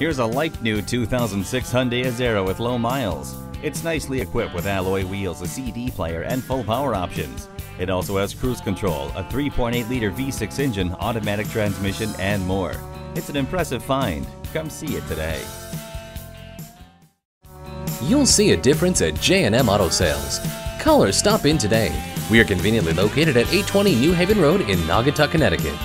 Here's a like new 2006 Hyundai Azera with low miles. It's nicely equipped with alloy wheels, a CD player, and full power options. It also has cruise control, a 3.8 liter V6 engine, automatic transmission, and more. It's an impressive find. Come see it today. You'll see a difference at J&M Auto Sales. Call or stop in today. We are conveniently located at 820 New Haven Road in Naugatuck, Connecticut.